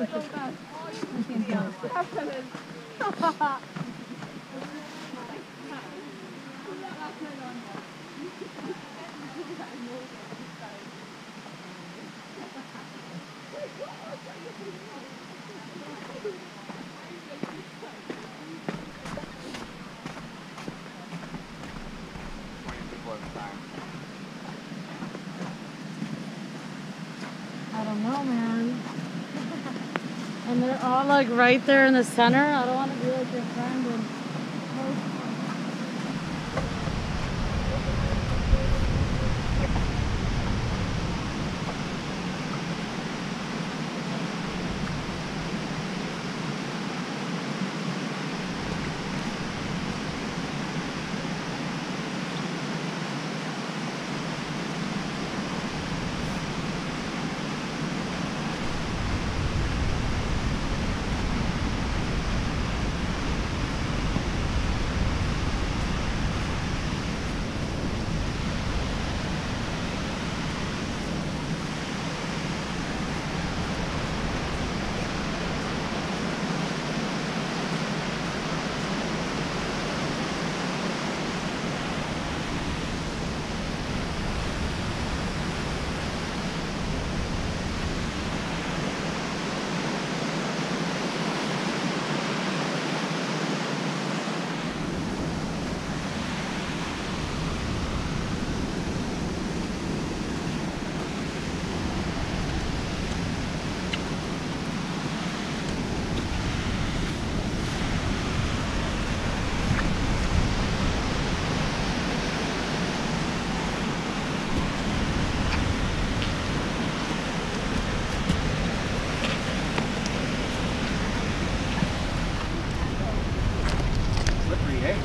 I don't know, man. And they're all like right there in the center. I don't want to be like your friend and. Slippery, eh?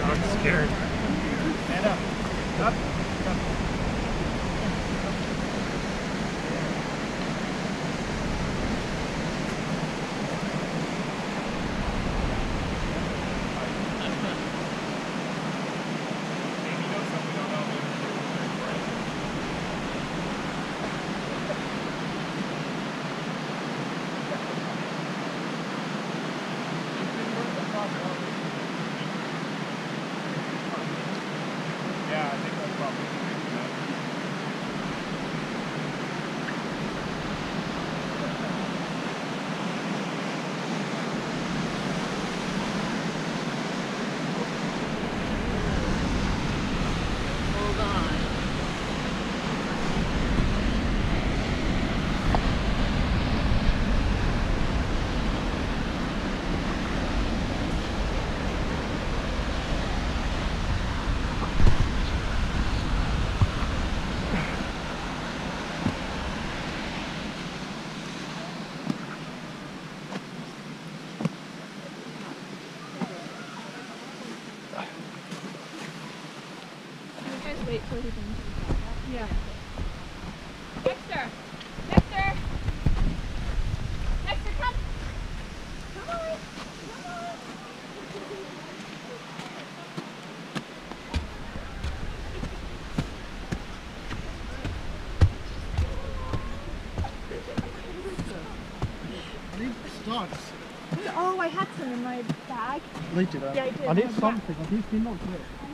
I'm scared. Stand uh, up. Up. Yeah, wait till he brings you. Yeah. Dexter! Dexter! Dexter, come! Come on! Come on! Starts. Oh, I had some in my bag. Lite där. Ja, det- Ja, det är something. Det finns något mer.